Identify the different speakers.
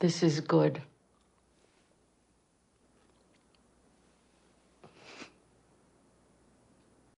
Speaker 1: This is good.